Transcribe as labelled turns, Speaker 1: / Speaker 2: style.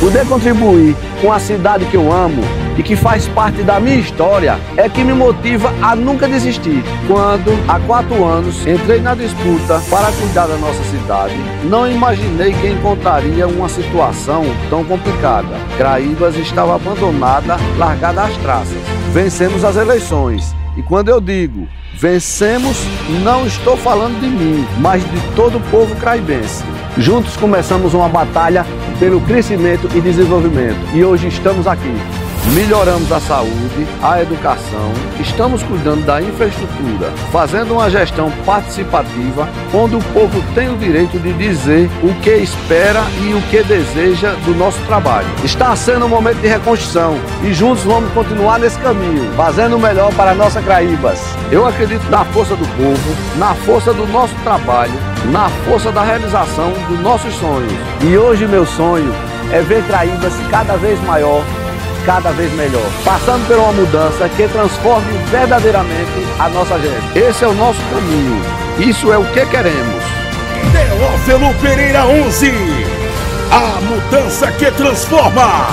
Speaker 1: Poder contribuir com a cidade que eu amo e que faz parte da minha história é que me motiva a nunca desistir. Quando, há quatro anos, entrei na disputa para cuidar da nossa cidade, não imaginei que encontraria uma situação tão complicada. Craíbas estava abandonada, largada às traças. Vencemos as eleições. E quando eu digo vencemos, não estou falando de mim, mas de todo o povo craibense. Juntos começamos uma batalha pelo crescimento e desenvolvimento. E hoje estamos aqui. Melhoramos a saúde, a educação, estamos cuidando da infraestrutura, fazendo uma gestão participativa, onde o povo tem o direito de dizer o que espera e o que deseja do nosso trabalho. Está sendo um momento de reconstrução e juntos vamos continuar nesse caminho, fazendo o melhor para a nossa Craíbas. Eu acredito na força do povo, na força do nosso trabalho, na força da realização dos nossos sonhos. E hoje meu sonho é ver Craíbas cada vez maior, cada vez melhor, passando por uma mudança que transforme verdadeiramente a nossa gente. Esse é o nosso caminho. Isso é o que queremos.
Speaker 2: Teófilo Pereira 11. A mudança que transforma.